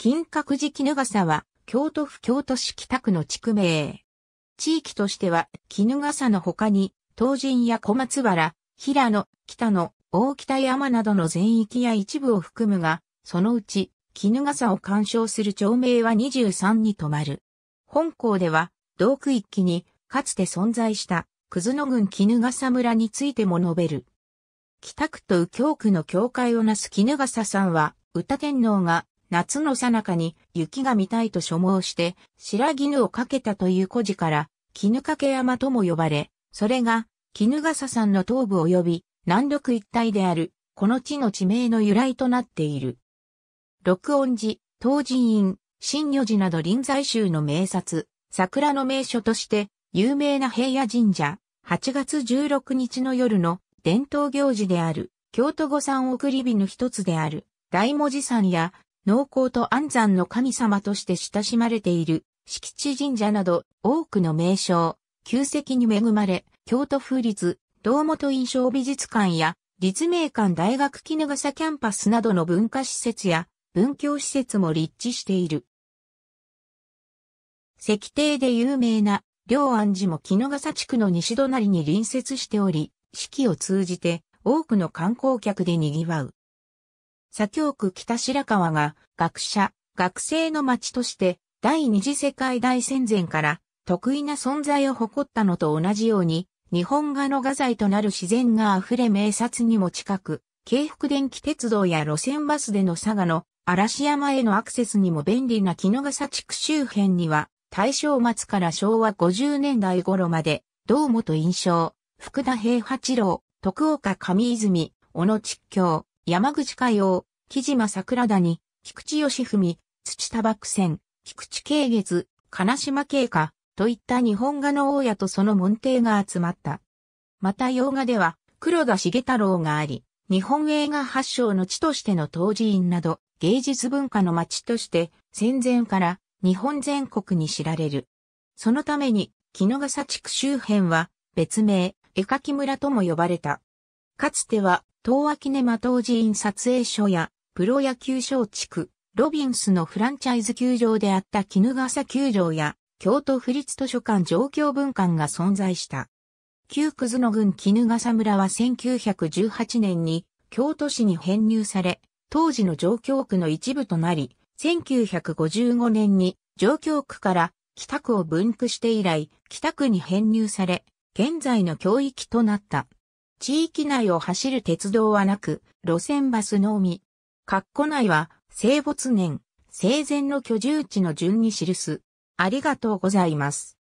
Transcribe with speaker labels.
Speaker 1: 金閣寺絹笠は、京都府京都市北区の地区名。地域としては、絹笠の他に、東神や小松原、平野、北野、大北山などの全域や一部を含むが、そのうち、絹笠を干渉する町名は23に止まる。本校では、同区域に、かつて存在した、葛野郡絹笠村についても述べる。北区と右京区の境界をなす絹笠さんは、歌天皇が夏の最中に雪が見たいと所望して白絹をかけたという故事から絹掛山とも呼ばれ、それが絹笠さんの頭部及び南麓一帯であるこの地の地名の由来となっている。六音寺、東神院、新如寺など臨済宗の名刹、桜の名所として有名な平野神社、8月16日の夜の伝統行事である京都御山送り火の一つである大文字山や農耕と安産の神様として親しまれている敷地神社など多くの名称、旧跡に恵まれ、京都府立道元印象美術館や立命館大学絹笠キャンパスなどの文化施設や文教施設も立地している。石庭で有名な両安寺も絹笠地区の西隣に隣接しており、四季を通じて多くの観光客で賑わう。左京区北白川が学者、学生の町として第二次世界大戦前から得意な存在を誇ったのと同じように、日本画の画材となる自然が溢れ名刹にも近く、京福電気鉄道や路線バスでの佐賀の嵐山へのアクセスにも便利な木の笠地区周辺には、大正末から昭和50年代頃まで、道元印象、福田平八郎、徳岡上泉、小野秩京、山口海洋、木島桜谷、菊池義文、土田幕船、菊池慶月、金島慶歌といった日本画の大家とその門弟が集まった。また洋画では黒田重太郎があり、日本映画発祥の地としての当時院など芸術文化の街として戦前から日本全国に知られる。そのために、木の笠地区周辺は別名、絵描き村とも呼ばれた。かつては東脇沼当時院撮影所や、プロ野球小地区、ロビンスのフランチャイズ球場であった絹笠球場や、京都府立図書館状況文館が存在した。旧久津の郡絹笠村は1918年に京都市に編入され、当時の状況区の一部となり、1955年に状況区から北区を分区して以来、北区に編入され、現在の教域となった。地域内を走る鉄道はなく、路線バスのみ。括弧内は、生没年、生前の居住地の順に記す。ありがとうございます。